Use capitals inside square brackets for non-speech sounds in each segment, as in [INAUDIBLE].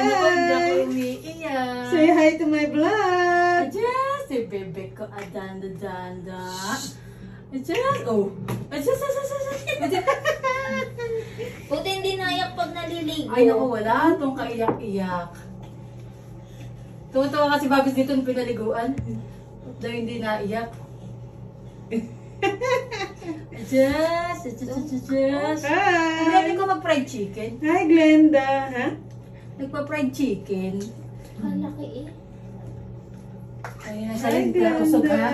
Nililigo ako ako umiiyak. Say hi to my vlog. Adyan, si bebe ko, adanda, danda. Adyan, oh. Adyan, adyan, adyan, adyan. Adyan. Buti hindi naiyak pag naliligo. Ay, naku, wala itong kaiyak-iyak. Tuwa-tuwa kasi babis dito nung pinaliguan. Dahil hindi naiyak. Adyan, adyan, adyan, adyan. Ang ko mag-fried chicken. Hi, Glenda. Ha? Nagpa-fried chicken. Ang laki eh. Ay, Hi, nasa ka, usog ha?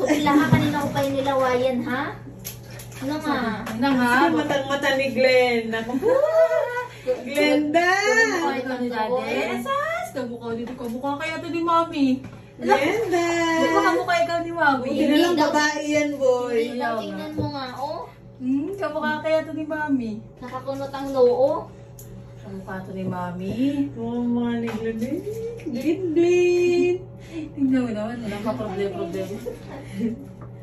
So, sila ka kanina ko pa yung nilawayan, ha? Ano nga? Ha? Ang matang-mata ni Glenn. Ako, [LAUGHS] Glenda. Kamukha ito ni Daddy. Esas! Kamukha dito. Kamukha kaya ito ni Mami. Glenda. Di ba kamukha ikaw ni Mami? Buti na lang babae yan, boy. Hindi tingnan mo nga, oh. Hmm, kamukha kaya ito ni Mami. Nakakunot ang loo. Kamukha ito ni Mami. Oh, mga Glenn. Glenn, Glenn. Tingnan mo naman, walang pa problem-problem.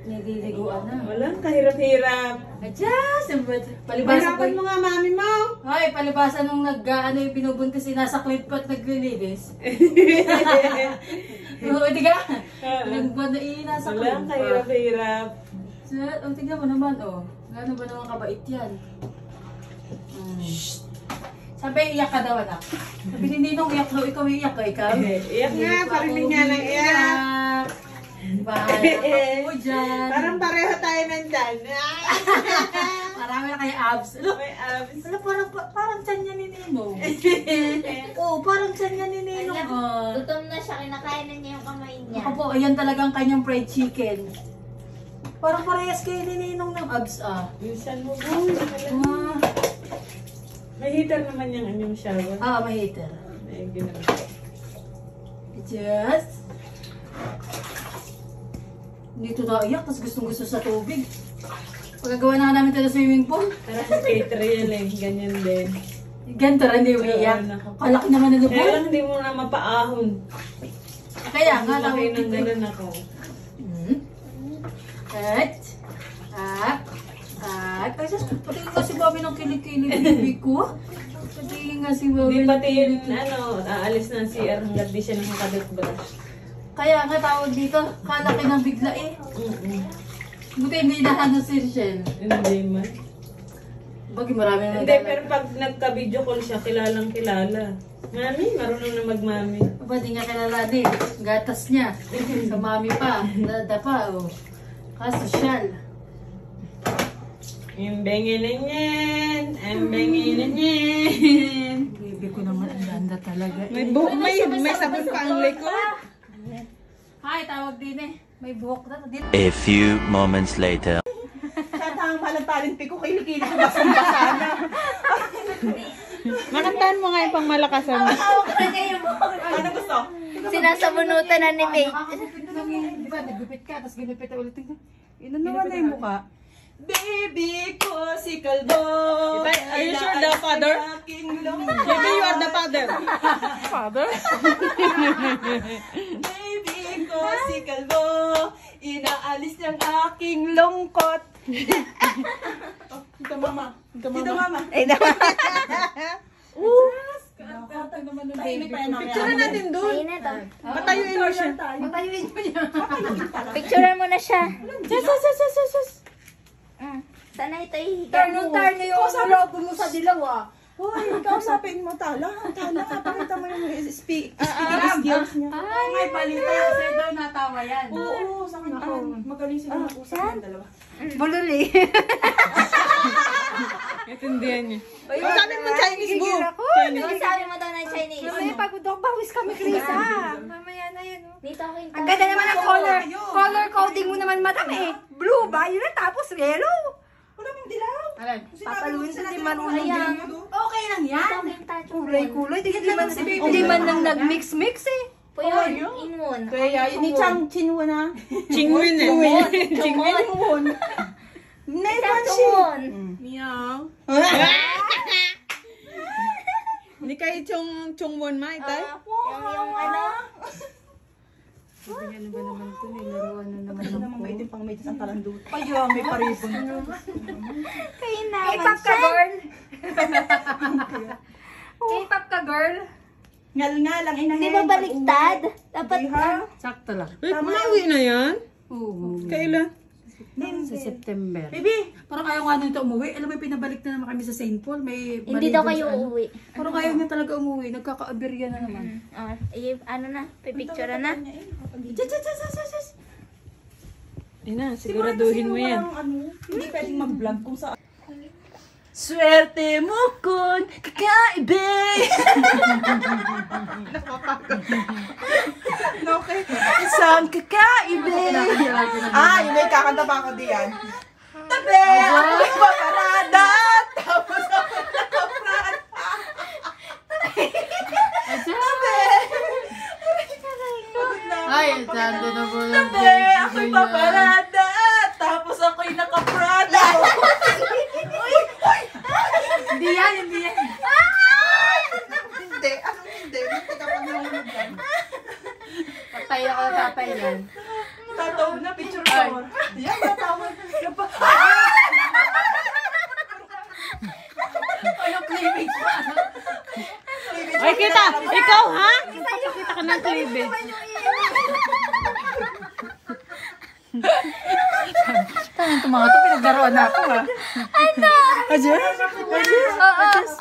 Nililiguan na. Walang kahirap-hirap. Adjust! Palibasan Pahirapan mo nga, mami mo. Hoy, palibasan nung nag, ano yung pinubuntis, nasa clip at naglilinis. [LAUGHS] Oo, di ka? Nagbuwan na nasa clip Walang kahirap-hirap. So, oh, tingnan mo naman, oh. Gano'n ba naman kabait yan? Hmm. Sabi, iyak ka daw, anak. Sabi ni Ninong, iyak daw, ikaw iyak ka, ikaw. Iyak nga, parinig nga ng iyak. Ka [LAUGHS] po dyan. Parang pareho tayo nandyan. [LAUGHS] Marami na kayo abs. Ano? May abs. Wala, parang, parang tiyan niya ni Ninong. [LAUGHS] Oo, parang tiyan niya ni Ninong. Ayan, Ah. gutom na siya, kinakain na niya yung kamay niya. Ako po, ayan talagang kanyang fried chicken. Parang parehas kayo ni Ninong ng abs, ah. Bilisan mo, boy. May heater naman yung anyong shower. ah may hater. Ay, ginawa. Just. Dito na iyak, tapos gustong gusto sa tubig. Pagkagawa na namin ito ng swimming pool. Parang cater yan eh. Ganyan din. Ganito rin, hindi umiiyak. Oo. Kalaki naman na Kaya pool. lang hindi mo na mapaahon. Kaya nga, Laki tawag ng dito. ganun ako. Hmm. At, at, at, ay, Bobby ng kilikili, baby ko. Patingin nga si. Hindi ng pati yun, ano, aalis na si CR hanggat di siya nakakadutbrush. Kaya nga tawag dito, kalaki ng bigla eh. Mm-mm. Buti hindi nahanap si Rochelle. Hindi man. Bagay marami na Hindi, pero pag nagka-video call siya, kilalang kilala. Mami, marunong na magmami. Ba't di nga kilala din? Gatas niya. [LAUGHS] Sa mami pa. Dada pa, oh. Kasosyal. Yung bengin na yan, ang bengin na yan. Baby ko naman ang ganda talaga. May buhok, may, may sabon pa ang likod. Hi, tawag din eh. May buhok na. Din. A few moments later. Tatang malagpaling piko, kilikili ko basang-basa na. Makantahan mo nga yung pang malakasan mo. Hawak na niya yung buhok. Ano gusto? Sinasabunutan na ni May. Nakakagupit na lang yun. Di ba, nagupit ka, tapos ginupit ulit. Ino naman na yung mukha. Baby ko si Kalbo. Are you sure the father? Maybe you are the father. Father? [LAUGHS] Baby ko si Kalbo. Inaalis niyang aking lungkot. Ito mama. Ito mama. Ito mama. Naman ng baby ko. Picture natin doon. Patayuin mo siya. Matayuin mo niya. Picturean mo na siya. Sus, sus, sus, sus, sus. Sana ito ihiga Tarno, mo. tarno yung logo mo sa dilaw ah. Hoy, [LAUGHS] kausapin mo tala. Tala, pakita mo yung speak, speaking skills niya. Ay, may balita. Kasi daw natawa yan. Oo, sa akin. Ah, magaling sila mag-usap yung dalawa. Bululi. [LAUGHS] Intindihan niya. Kausapin mo Chinese boo. Ano sabi mo daw ng Chinese? Mamaya pagod ako, bawis kami, Krisa. Mamaya na yun. Dito ako yung Ang ganda naman ang color. Color coding mo naman, madam eh. Blue ba? Yun na tapos yellow. Alay. Papaluin sa di Ayan. din. Okay lang yan. Kulay-kulay. Di, di man, di man lang nag-mix-mix eh. Puyon, inwon. Kaya yun ni Chang Chinwo na. Chingwin eh. Chungwon. Chingwon. Isang chungwon. Meow. Hindi kayo chung chungwon ma itay? Yung, ano? Ano ba naman ito? Nilaruan na naman Ano ng naman maitim pang medyo ang talandut. Kaya may paribon. Kayo na. K-pop ka, girl. [LAUGHS] K-pop ka, girl. Ngal nga lang, inahin. Di ba baliktad? Dapat? Sakto lang. Wait, mauwi na yan? Oo. Kailan? Sa September. Baby, Parang ayaw nga nito umuwi. Alam mo, pinabalik na naman kami sa St. Paul. May hindi daw kayo sa ano. uuwi. Parang ayaw niya talaga umuwi. Nagkaka-aberya na naman. Ah, eh, ano na, pipicture na. Yes, yes, yes, yes, yes. Ina, siguraduhin mo yan. Ano, hindi pwedeng mag-vlog kung saan. Swerte mo kun kakaibe. [LAUGHS] Okay. Isang kakaibe. Ah, yun may kakanta pa ako diyan. Tabi! Ako'y paparada! Tapos ako nakaprada. Tabi! Ay, sando na po lang. Tabi! Ako'y paparada! Tapos ako'y nakaprada. Hindi yan, hindi yan. Hindi, ano hindi? Hindi ka pa nahulog yan. Patay ako, tatay yan. Tatawag na picture ko. Yan, tatawag. Ano, cleavage pa? Ay, kita! Ikaw, ha? Kita ka ng cleavage. Tangan to mga to, pinagdaroan na ako ha. Oo.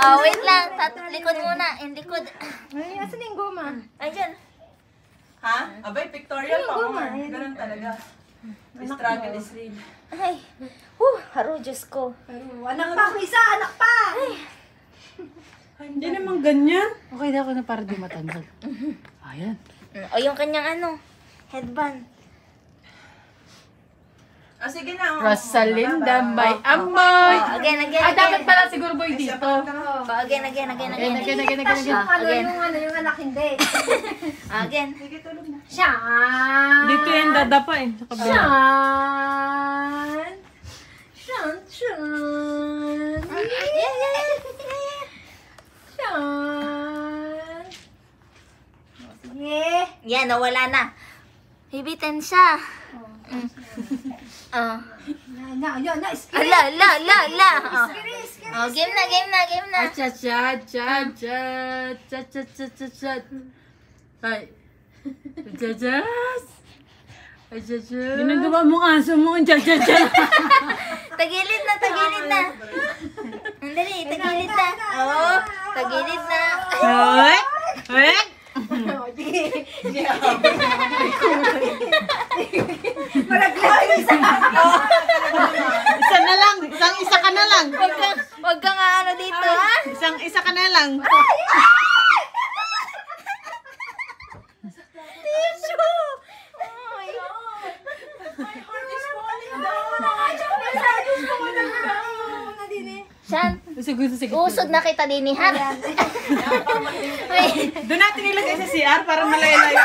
Ah, wait lang. Tat likod muna. In likod. Ay, asan yung goma? Ayun. Ha? Abay, pictorial pa. Ganun talaga. Struggle is real. Ay. Huh, haro, Diyos ko. Anak pa, isa, anak pa! Hindi naman ganyan. Okay na ako na para di matanggal. Ayan. O yung kanyang ano, headband. Ah, sige na. oh. Rosalinda, may amoy. Oh, again, again, Ah, dapat again. pala siguro boy dito. Oh, again, again, again, again. Again, again, again, again, yung again. ano, Again. yung ano, yung anak hindi. [LAUGHS] Again. Shan! Dito yan dadapa eh. Sa kabila. Shan! Shan, shan! Yeah, yeah, yeah. Shan! Sige. Yan, nawala na. Hibitin siya. Mm. Oh. Na, na, yun, na, skip. Ala, ala, ala, ala. Oh. Oh, game na, game na, game na. Cha cha cha cha cha cha cha cha cha. Ay. Cha cha. Ay cha cha. Ginagawa mo aso mo. Cha cha cha. Tagilid na, tagilid na. Andali, tagilid na. Oh, tagilid na. Hoy! Hoy! Isa na lang. Isang isa ka na lang. Huwag ka, huwag ka nga ano dito, ha? Isang isa ka na lang. Tissue! Shan, Siguro siguro. usod na kita din ha? Ay, Doon natin ilagay sa CR para malayo-layo.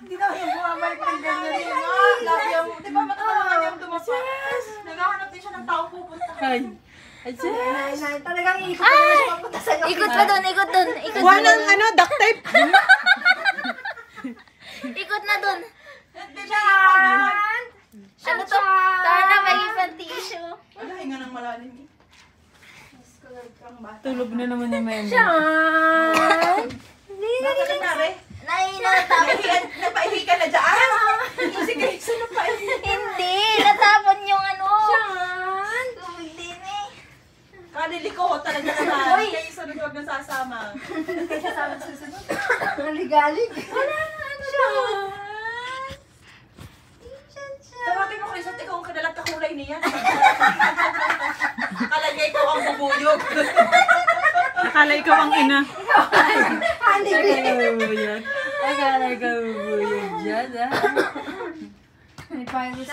Hindi na yung bumabalik ng ganyan. Ah, love yung, di ba matagal naman yung dumapa? Naghahanap din siya ng tao pupunta. Ay. Ay talagang ikot na siya papunta ikot pa doon, ikot doon, ikot doon. ng ano, duct tape. [LAUGHS] Ikot na doon. Shan! Ano to? Tana, may ibang tissue. Wala, hinga ng malalim eh. Tulog na naman yung [LAUGHS] meme. Shan! ko talaga [LAUGHS] naman. Uy! Kayo sunod huwag nasasama. Kayo sasama susunod. [LAUGHS] Aligalig. Wala na, ano siya. Tawagin mo ko isang ikaw ang kadalat na kulay niya. Akala niya ikaw ang bubuyog. Akala ikaw ang ina. Akala ikaw ang bubuyog. Akala ikaw ang bubuyog dyan, ha? May pirates.